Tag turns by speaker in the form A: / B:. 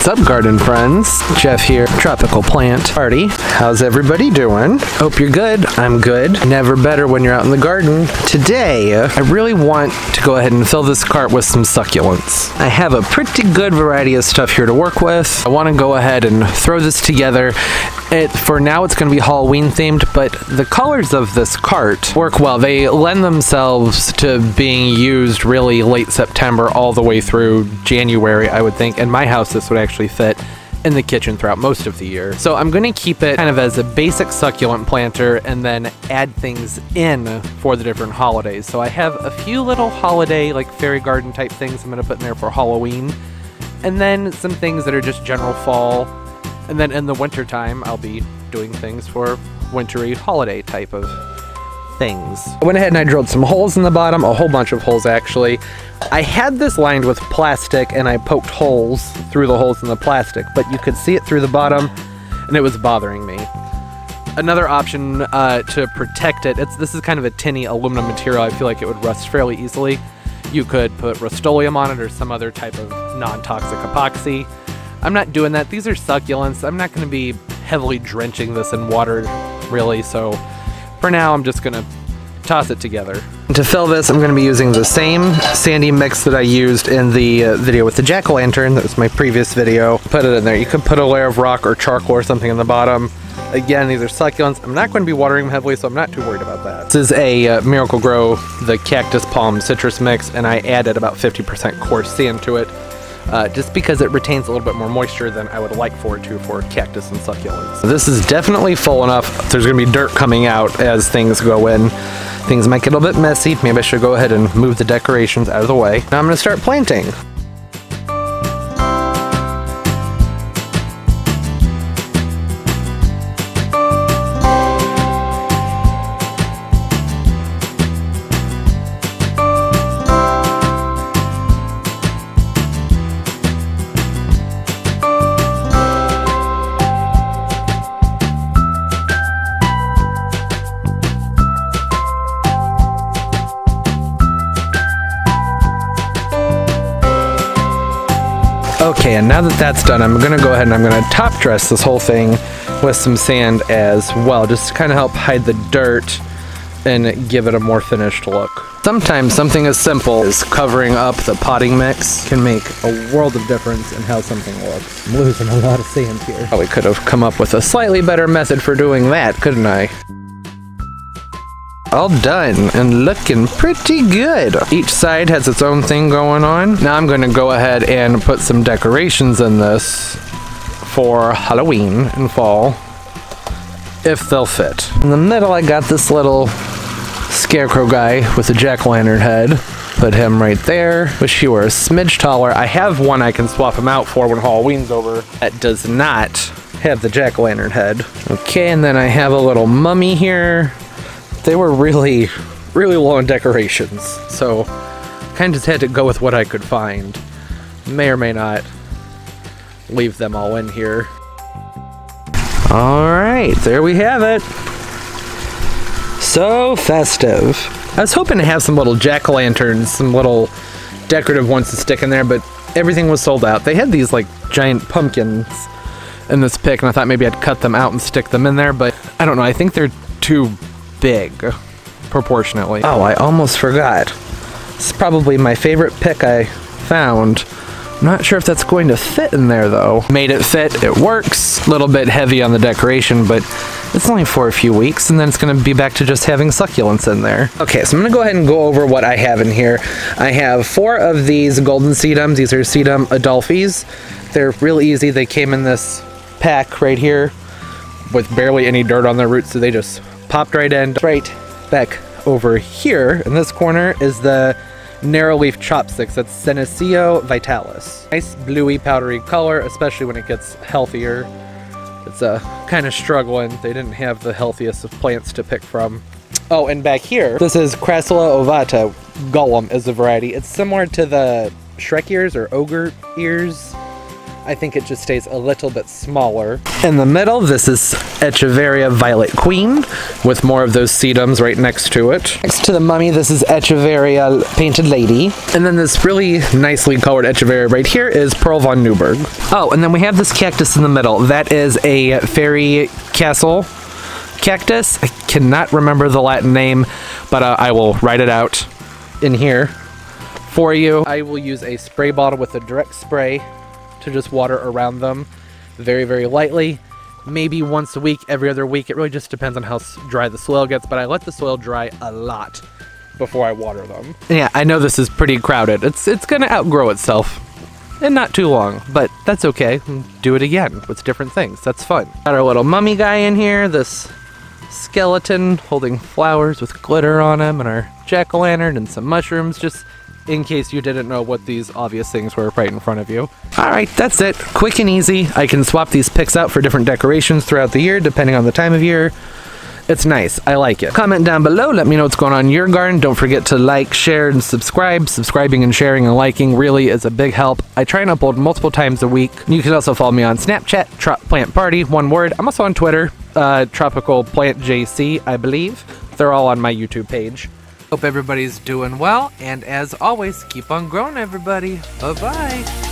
A: What's up, garden friends? Jeff here, Tropical Plant Party. How's everybody doing? Hope you're good. I'm good. Never better when you're out in the garden. Today, I really want to go ahead and fill this cart with some succulents. I have a pretty good variety of stuff here to work with. I want to go ahead and throw this together. It, for now, it's going to be Halloween themed, but the colors of this cart work well. They lend themselves to being used really late September all the way through January, I would think. In my house, this would actually fit in the kitchen throughout most of the year. So I'm going to keep it kind of as a basic succulent planter and then add things in for the different holidays. So I have a few little holiday like fairy garden type things I'm going to put in there for Halloween. And then some things that are just general fall. And then in the winter time, I'll be doing things for wintry holiday type of things. I went ahead and I drilled some holes in the bottom, a whole bunch of holes actually. I had this lined with plastic and I poked holes through the holes in the plastic, but you could see it through the bottom and it was bothering me. Another option uh, to protect it, it's, this is kind of a tinny aluminum material, I feel like it would rust fairly easily. You could put Rust-Oleum on it or some other type of non-toxic epoxy. I'm not doing that, these are succulents, I'm not going to be heavily drenching this in water really, so for now, I'm just gonna toss it together. To fill this, I'm going to be using the same sandy mix that I used in the uh, video with the jack-o'-lantern. That was my previous video. Put it in there. You could put a layer of rock or charcoal or something in the bottom. Again, these are succulents. I'm not going to be watering them heavily, so I'm not too worried about that. This is a uh, Miracle-Gro, the Cactus Palm Citrus Mix, and I added about 50% coarse sand to it uh, just because it retains a little bit more moisture than I would like for it to for cactus and succulents. This is definitely full enough. There's gonna be dirt coming out as things go in. Things might get a little bit messy. Maybe I should go ahead and move the decorations out of the way. Now I'm gonna start planting. Okay, and now that that's done, I'm gonna go ahead and I'm gonna top dress this whole thing with some sand as well, just to kind of help hide the dirt and give it a more finished look. Sometimes something as simple as covering up the potting mix can make a world of difference in how something looks. I'm losing a lot of sand here. Probably could have come up with a slightly better method for doing that, couldn't I? All done and looking pretty good. Each side has its own thing going on. Now I'm going to go ahead and put some decorations in this for Halloween and fall if they'll fit. In the middle I got this little scarecrow guy with a jack-o'-lantern head. Put him right there. Wish he were a smidge taller. I have one I can swap him out for when Halloween's over that does not have the jack-o'-lantern head. Okay, and then I have a little mummy here they were really, really on decorations. So kind of just had to go with what I could find. May or may not leave them all in here. All right, there we have it. So festive. I was hoping to have some little jack-o'-lanterns, some little decorative ones to stick in there, but everything was sold out. They had these like giant pumpkins in this pick, and I thought maybe I'd cut them out and stick them in there, but I don't know. I think they're too big proportionately. Oh, I almost forgot. This is probably my favorite pick I found. I'm not sure if that's going to fit in there though. Made it fit, it works. A little bit heavy on the decoration, but it's only for a few weeks and then it's gonna be back to just having succulents in there. Okay, so I'm gonna go ahead and go over what I have in here. I have four of these golden sedums. These are sedum Adolphis. They're real easy. They came in this pack right here with barely any dirt on their roots, so they just popped right in. Right back over here in this corner is the narrow leaf chopsticks. That's Senecio vitalis. Nice bluey powdery color, especially when it gets healthier. It's uh, kind of struggling. They didn't have the healthiest of plants to pick from. Oh, and back here, this is Crassula ovata. Gollum is a variety. It's similar to the Shrek ears or ogre ears I think it just stays a little bit smaller. In the middle, this is Echeveria Violet Queen with more of those sedums right next to it. Next to the mummy, this is Echeveria Painted Lady. And then this really nicely colored Echeveria right here is Pearl von Newburg. Oh, and then we have this cactus in the middle. That is a fairy castle cactus. I cannot remember the Latin name, but uh, I will write it out in here for you. I will use a spray bottle with a direct spray to just water around them very, very lightly. Maybe once a week, every other week. It really just depends on how dry the soil gets, but I let the soil dry a lot before I water them. Yeah, I know this is pretty crowded. It's it's gonna outgrow itself. And not too long, but that's okay. Do it again with different things. That's fun. Got our little mummy guy in here, this skeleton holding flowers with glitter on him, and our jack-o'-lantern and some mushrooms. Just in case you didn't know what these obvious things were right in front of you. Alright, that's it. Quick and easy. I can swap these picks out for different decorations throughout the year, depending on the time of year. It's nice. I like it. Comment down below. Let me know what's going on in your garden. Don't forget to like, share, and subscribe. Subscribing and sharing and liking really is a big help. I try and upload multiple times a week. You can also follow me on Snapchat, Trop Plant Party, one word. I'm also on Twitter, uh, Tropical Plant JC, I believe. They're all on my YouTube page. Hope everybody's doing well, and as always, keep on growing, everybody. Bye bye.